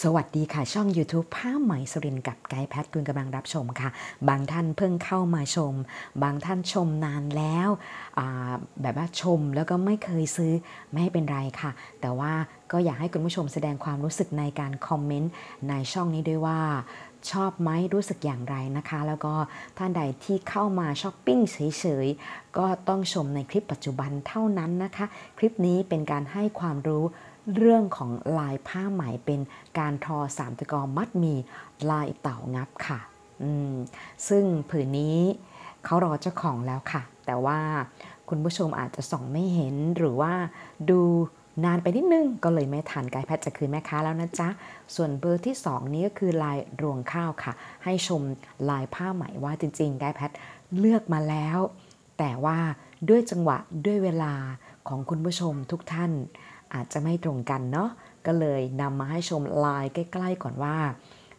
สวัสดีค่ะ ช่อง YouTube ผ้าไหมสุรินกับไกด์แพทคุณกำลังรับชมค่ะ บางท่านเพิ่งเข้ามาชม บางท่านชมนานแล้วแบบว่าชมแล้วก็ไม่เคยซื้อไม่ให้เป็นไรค่ะ แต่ว่าก็อยากให้คุณผู้ชมแสดงความรู้สึกในการคอมเมนต์ในช่องนี้ด้วยว่าชอบไหมรู้สึกอย่างไรนะคะ แล้วก็ท่านใดที่เข้ามาช้อปปิ้งเฉยๆก็ต้องชมในคลิปปัจจุบันเท่านั้นนะคะ คลิปนี้เป็นการให้ความรู้ เรื่องของลายผ้าไหมเป็นการทอสามตะกอมัดมีลายเต่างับค่ะ ซึ่งผืนนี้เขารอเจ้าของแล้วค่ะ แต่ว่าคุณผู้ชมอาจจะส่องไม่เห็นหรือว่าดูนานไปนิดนึงก็เลยไม่ทันกด์แพทย์จะคืนแม่ค้าแล้วนะจ๊ะ ส่วนเบอร์ที่ 2 นี้ก็คือลายรวงข้าวค่ะ ให้ชมลายผ้าไหมว่าจริงๆกด์แพทย์เลือกมาแล้ว แต่ว่าด้วยจังหวะด้วยเวลาของคุณผู้ชมทุกท่าน อาจจะไม่ตรงกันเนาะก็เลยนำมาให้ชมลายใกล้ ๆ ก่อนว่า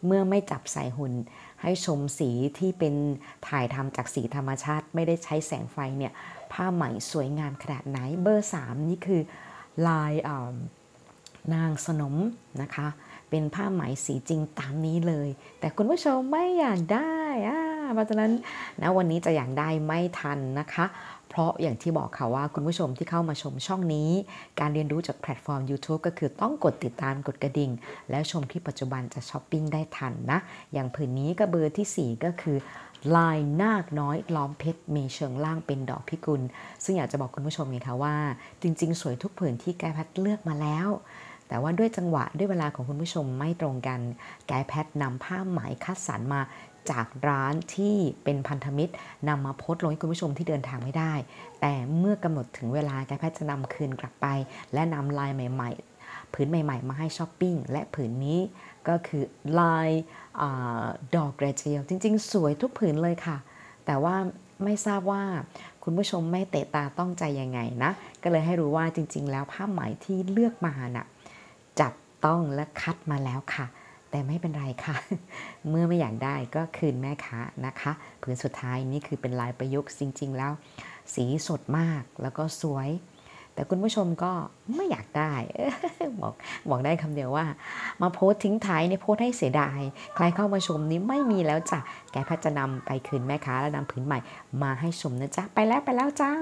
เมื่อไม่จับใส่หุ่น ให้ชมสีที่เป็นถ่ายทำจากสีธรรมชาติ ไม่ได้ใช้แสงไฟเนี่ยผ้าไหมสวยงามขนาดไหนเบอร์ 3 นี่คือลายนางสนมนะคะ เป็นผ้าไหมสีจริงตามนี้เลย แต่คุณผู้ชมไม่อยากได้อ่า เพราะฉะนั้นนะวันนี้จะอยากได้ไม่ทันนะคะ เพราะอย่างที่บอกค่ะว่าคุณผู้ชมที่เข้ามาชมช่องนี้ การเรียนรู้จากแพลตฟอร์ม YouTube ก็คือต้องกดติดตามกดกระดิ่ง แล้วชมที่ปัจจุบันจะช้อปปิ้งได้ทันนะ อย่างผืนนี้ก็เบอร์ที่ 4 ก็คือลายนาคน้อยล้อมเพชรมีเชิงล่างเป็นดอกพิกุล ซึ่งอยากจะบอกคุณผู้ชมไงคะว่า จริง ๆ สวยทุกผืนที่แกแพทเลือกมาแล้ว แต่ว่าด้วยจังหวะด้วยเวลาของคุณผู้ชมไม่ตรงกันไกแพทนำผ้าไหมคัดสรรมา จากร้านที่เป็นพันธมิตรนำมาโพสต์ลงให้คุณผู้ชมที่เดินทางไม่ได้ แต่เมื่อกำหนดถึงเวลาไกด์แพทจะนำคืนกลับไป และนำลายใหม่ ๆ ผืนใหม่ ๆ มาให้ช้อปปิ้งและผืนนี้ก็คือลายอาดอกกระเจียว จริง ๆ สวยทุกผืนเลยค่ะ แต่ว่าไม่ทราบว่าคุณผู้ชมไม่เตะตาต้องใจยังไงนะ ก็เลยให้รู้ว่าจริง ๆ แล้วผ้าไหมที่เลือกมาน่ะจับต้องและคัดมาแล้วค่ะ แต่ไม่เป็นไรค่ะ เมื่อไม่อยากได้ก็คืนแม่ค้านะคะผืนสุดท้ายนี่คือเป็นลายประยุกต์จริง ๆ แล้ว สีสดมากแล้วก็สวย แต่คุณผู้ชมก็ไม่อยากได้บอกบอกได้คำเดียวว่า มาโพสทิ้งท้ายในโพสให้เสียดาย ใครเข้ามาชมนี้ไม่มีแล้วจ้ะแกพทย์จะนำไปคืนแม่ค้าและนำผืนใหม่ มาให้ชมนะจ๊ะไปแล้วไปแล้วจ้า